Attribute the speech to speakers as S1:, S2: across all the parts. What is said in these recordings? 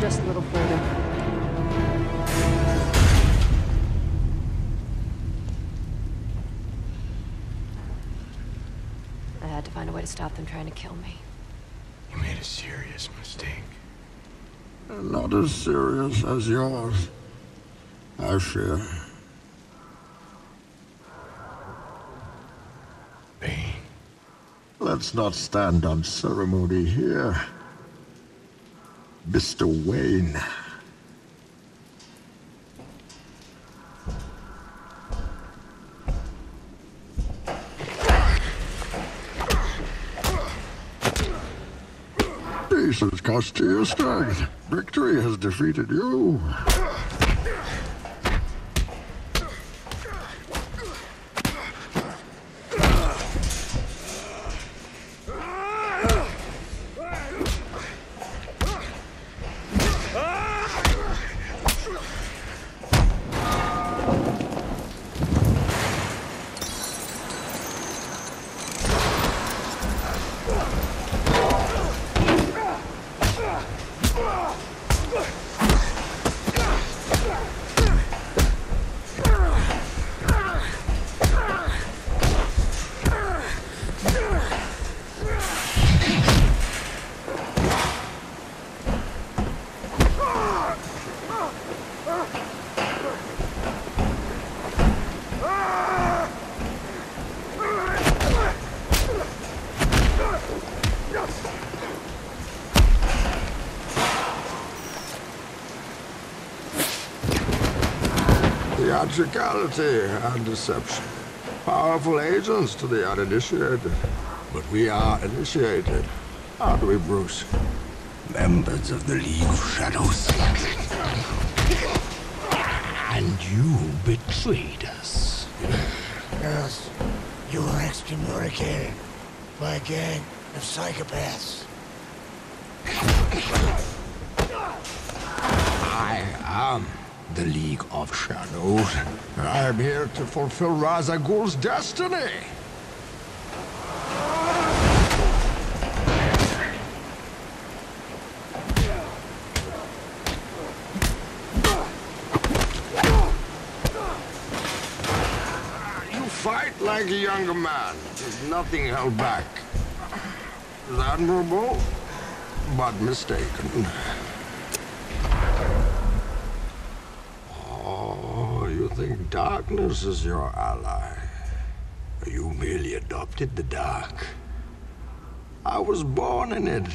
S1: Just a little further. I had to find a way to stop them trying to kill me.
S2: You made a serious mistake.
S3: Uh, not as serious as yours. I fear.
S2: Bane.
S3: Let's not stand on ceremony here. Mr. Wayne. Your strength. Victory has defeated you. Theatricality and deception. Powerful agents to the uninitiated. But we are initiated. Aren't we, Bruce?
S4: Members of the League of Shadows. And you betrayed us.
S5: Yes, you were excommunicated by a gang of psychopaths.
S4: I am the League of Shadows. I am here to fulfill Ra's al Ghul's destiny.
S3: You fight like a younger man. There's nothing held back. It's admirable, but mistaken. Darkness is your ally? You merely adopted the dark. I was born in it,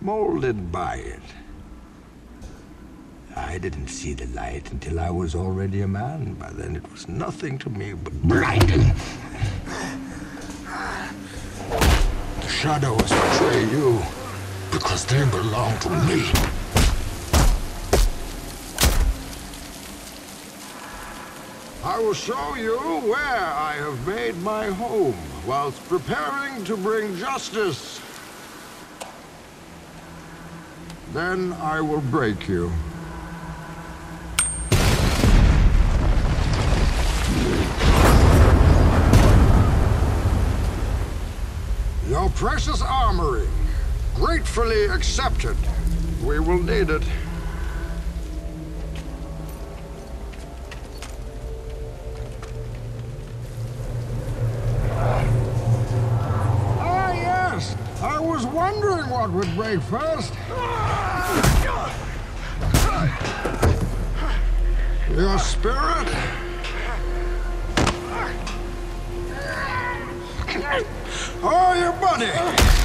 S3: molded by it. I didn't see the light until I was already a man. By then it was nothing to me but blinding. The shadows betray you because they belong to me. I will show you where I have made my home whilst preparing to bring justice. Then I will break you. Your precious armory, gratefully accepted. We will need it. Was wondering what would break first. Your spirit? Oh, your body!